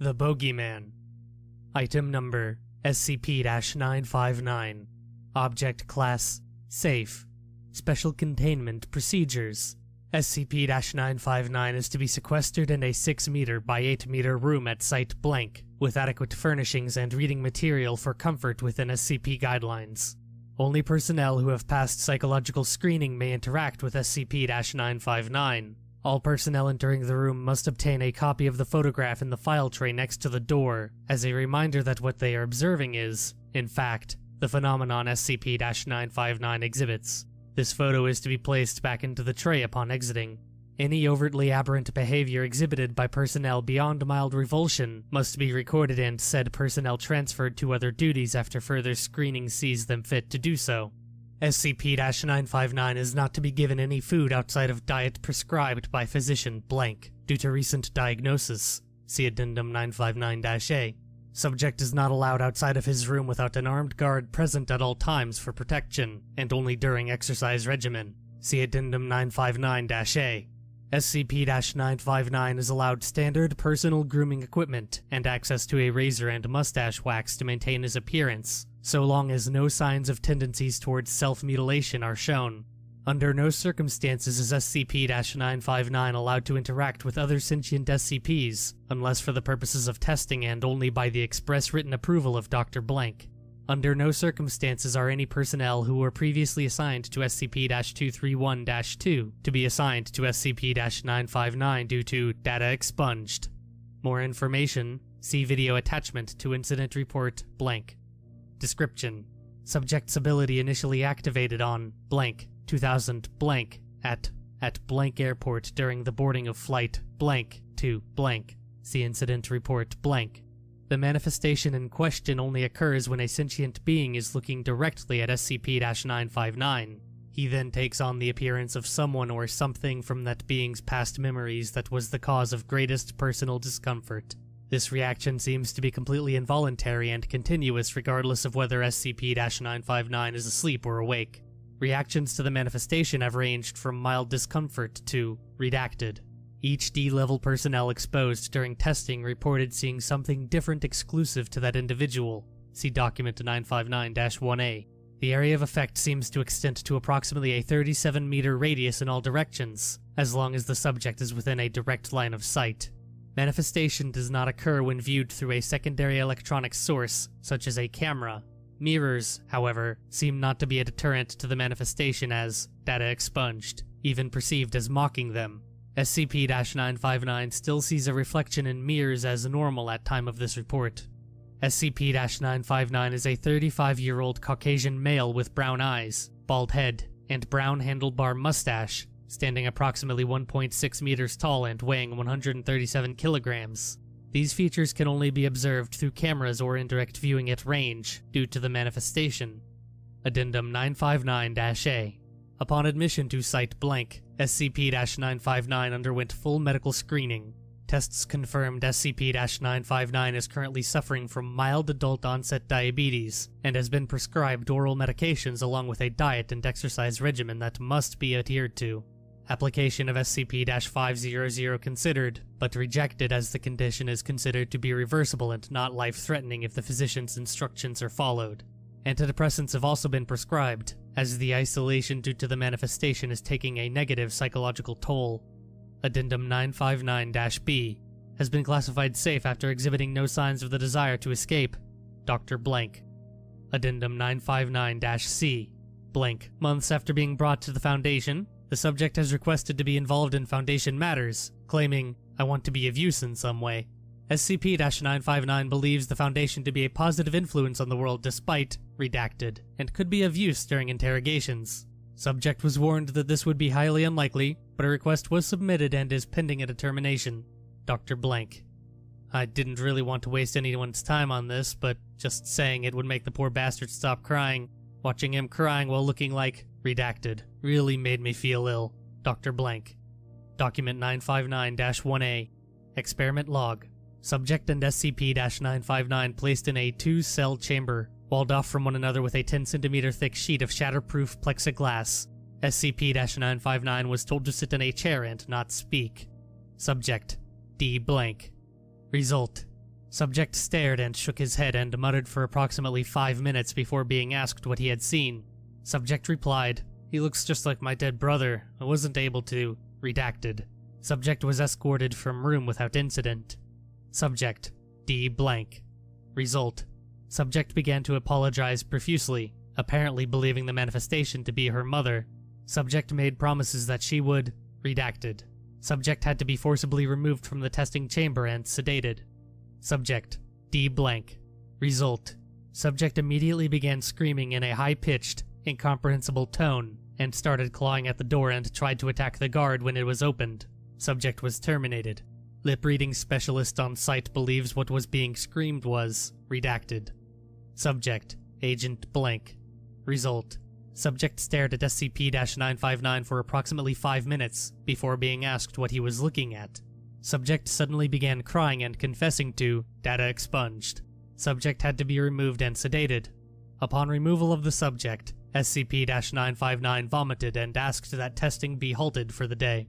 The Bogeyman. Item number SCP 959. Object Class Safe. Special Containment Procedures. SCP 959 is to be sequestered in a 6 meter by 8 meter room at Site Blank, with adequate furnishings and reading material for comfort within SCP guidelines. Only personnel who have passed psychological screening may interact with SCP 959. All personnel entering the room must obtain a copy of the photograph in the file tray next to the door, as a reminder that what they are observing is, in fact, the phenomenon SCP 959 exhibits. This photo is to be placed back into the tray upon exiting. Any overtly aberrant behavior exhibited by personnel beyond mild revulsion must be recorded and said personnel transferred to other duties after further screening sees them fit to do so. SCP 959 is not to be given any food outside of diet prescribed by physician blank due to recent diagnosis. See Addendum 959 A. Subject is not allowed outside of his room without an armed guard present at all times for protection, and only during exercise regimen. See Addendum 959 A. SCP 959 is allowed standard personal grooming equipment and access to a razor and mustache wax to maintain his appearance, so long as no signs of tendencies towards self mutilation are shown. Under no circumstances is SCP 959 allowed to interact with other sentient SCPs, unless for the purposes of testing and only by the express written approval of Dr. Blank. Under no circumstances are any personnel who were previously assigned to SCP 231 2 to be assigned to SCP 959 due to data expunged. More information, see video attachment to Incident Report blank. Description Subject's ability initially activated on blank 2000 blank at at blank airport during the boarding of flight blank to blank. See incident report blank. The manifestation in question only occurs when a sentient being is looking directly at SCP 959. He then takes on the appearance of someone or something from that being's past memories that was the cause of greatest personal discomfort. This reaction seems to be completely involuntary and continuous regardless of whether SCP 959 is asleep or awake. Reactions to the manifestation have ranged from mild discomfort to redacted. Each D level personnel exposed during testing reported seeing something different exclusive to that individual. See document 959 1A. The area of effect seems to extend to approximately a 37 meter radius in all directions, as long as the subject is within a direct line of sight. Manifestation does not occur when viewed through a secondary electronic source, such as a camera. Mirrors, however, seem not to be a deterrent to the manifestation as data expunged, even perceived as mocking them. SCP 959 still sees a reflection in mirrors as normal at time of this report. SCP 959 is a 35 year old Caucasian male with brown eyes, bald head, and brown handlebar mustache, standing approximately 1.6 meters tall and weighing 137 kilograms. These features can only be observed through cameras or indirect viewing at range due to the manifestation. Addendum 959-A Upon admission to Site Blank, SCP-959 underwent full medical screening. Tests confirmed SCP-959 is currently suffering from mild adult onset diabetes and has been prescribed oral medications along with a diet and exercise regimen that must be adhered to. Application of SCP-500 considered, but rejected as the condition is considered to be reversible and not life-threatening if the physician's instructions are followed. Antidepressants have also been prescribed, as the isolation due to the manifestation is taking a negative psychological toll. Addendum 959-B has been classified safe after exhibiting no signs of the desire to escape. Dr. Blank. Addendum 959-C. Blank. Months after being brought to the Foundation, the subject has requested to be involved in Foundation matters, claiming, I want to be of use in some way. SCP-959 believes the Foundation to be a positive influence on the world despite redacted, and could be of use during interrogations. Subject was warned that this would be highly unlikely, but a request was submitted and is pending a determination. Dr. Blank. I didn't really want to waste anyone's time on this, but just saying it would make the poor bastard stop crying. Watching him crying while looking like redacted really made me feel ill. Dr. Blank. Document 959-1A. Experiment log. Subject and SCP-959 placed in a two-cell chamber, walled off from one another with a 10 centimeter thick sheet of shatterproof plexiglass. SCP-959 was told to sit in a chair and not speak. Subject: D blank. Result: Subject stared and shook his head and muttered for approximately five minutes before being asked what he had seen. Subject replied, He looks just like my dead brother. I wasn't able to. Redacted. Subject was escorted from room without incident. Subject D blank. Result Subject began to apologize profusely, apparently believing the manifestation to be her mother. Subject made promises that she would. Redacted. Subject had to be forcibly removed from the testing chamber and sedated. Subject D blank. Result Subject immediately began screaming in a high pitched, incomprehensible tone and started clawing at the door and tried to attack the guard when it was opened. Subject was terminated. Lip reading specialist on site believes what was being screamed was redacted. Subject Agent blank. Result Subject stared at SCP 959 for approximately 5 minutes before being asked what he was looking at. Subject suddenly began crying and confessing to data expunged. Subject had to be removed and sedated. Upon removal of the subject, SCP 959 vomited and asked that testing be halted for the day.